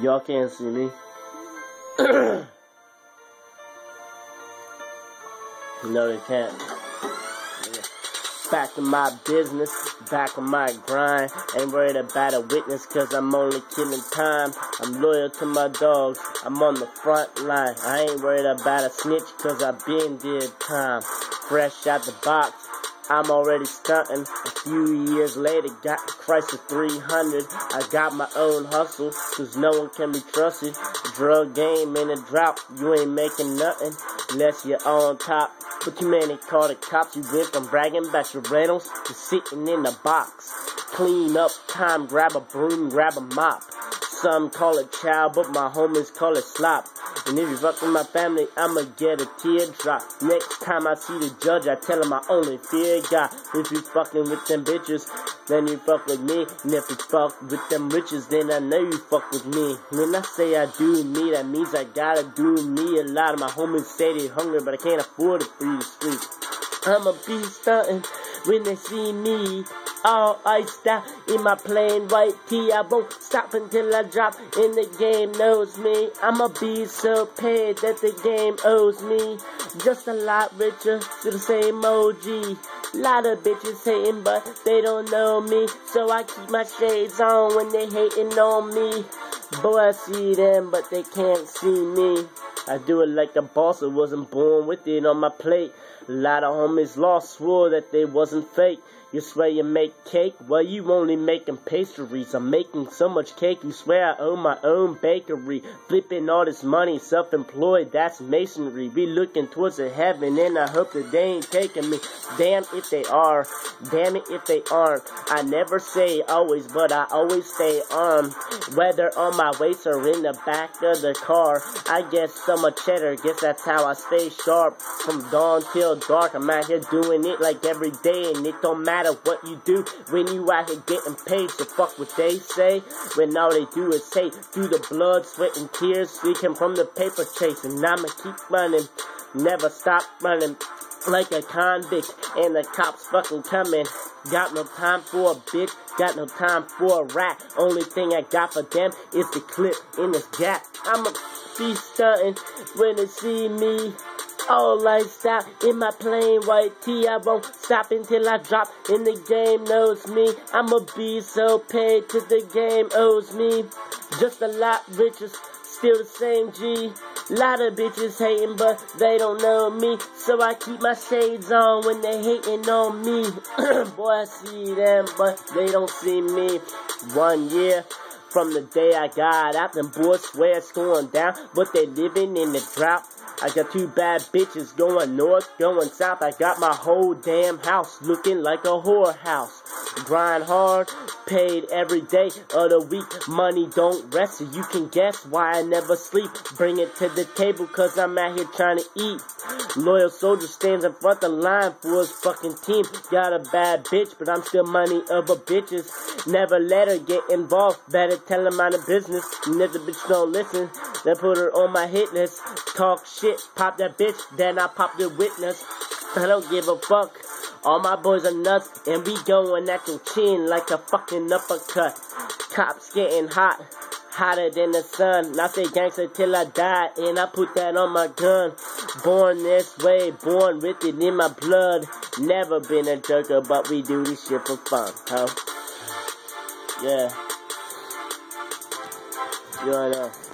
Y'all can't see me. no, they can't. Back to my business, back on my grind. Ain't worried about a witness, cause I'm only killing time. I'm loyal to my dogs, I'm on the front line. I ain't worried about a snitch, cause I been did time. Fresh out the box, I'm already stunting. A few years later, got the Chrysler 300. I got my own hustle, cause no one can be trusted. Drug game in a drought, you ain't making nothing unless you're on top. But too many call the cops. You went from bragging about your rentals to sitting in the box. Clean up time, grab a broom, grab a mop. Some call it chow, but my homies call it slop. And if you fuck with my family, I'ma get a teardrop. Next time I see the judge, I tell him I only fear God. If you fucking with them bitches, then you fuck with me. And if you fuck with them riches, then I know you fuck with me. When I say I do me, that means I gotta do me. A lot of my homies say they hungry, but I can't afford to feed the street. I'ma be stunting when they see me all iced out in my plain white tee. I won't stop until I drop and the game knows me. I'ma be so paid that the game owes me. Just a lot richer to the same OG. Lot of bitches hating, but they don't know me. So I keep my shades on when they hating on me. Boy, I see them, but they can't see me. I do it like a boss, I wasn't born with it on my plate. A lot of homies lost, swore that they wasn't fake. You swear you make cake? Well, you only making pastries. I'm making so much cake, you swear I own my own bakery. Flipping all this money, self-employed, that's masonry. We looking towards the heaven, and I hope that they ain't taking me. Damn if they are, damn it if they aren't. I never say always, but I always stay armed. Whether on my waist or in the back of the car. I get so much cheddar, guess that's how I stay sharp. From dawn till dark, I'm out here doing it like every day, and it don't matter matter what you do when you out here getting paid. So fuck what they say when all they do is say through the blood, sweat, and tears, leaking from the paper chase. And I'ma keep running, never stop running like a convict. And the cops fucking coming. Got no time for a bitch, got no time for a rat. Only thing I got for them is the clip in this gap. I'ma be stunting when they see me. All out in my plain white tee. I won't stop until I drop. And the game knows me. I'ma be so paid till the game owes me. Just a lot richer, still the same G. Lot of bitches hating, but they don't know me. So I keep my shades on when they hating on me. Boy, I see them, but they don't see me. One year. From the day I got out, them boys swear it's going down, but they living in the drought. I got two bad bitches going north, going south. I got my whole damn house looking like a whorehouse. Grind hard, paid every day of the week. Money don't rest, so you can guess why I never sleep. Bring it to the table, cause I'm out here trying to eat. Loyal soldier stands in front of the line for his fucking team. Got a bad bitch, but I'm still money over bitches. Never let her get involved. Better tell her mind the business. And if the bitch don't listen, then put her on my hit list. Talk shit, pop that bitch, then I pop the witness. I don't give a fuck. All my boys are nuts, and we going at your chin like a fucking uppercut. Cops getting hot, hotter than the sun. I say gangster till I die, and I put that on my gun. Born this way, born with it in my blood. Never been a joker, but we do this shit for fun, huh? Yeah. You know.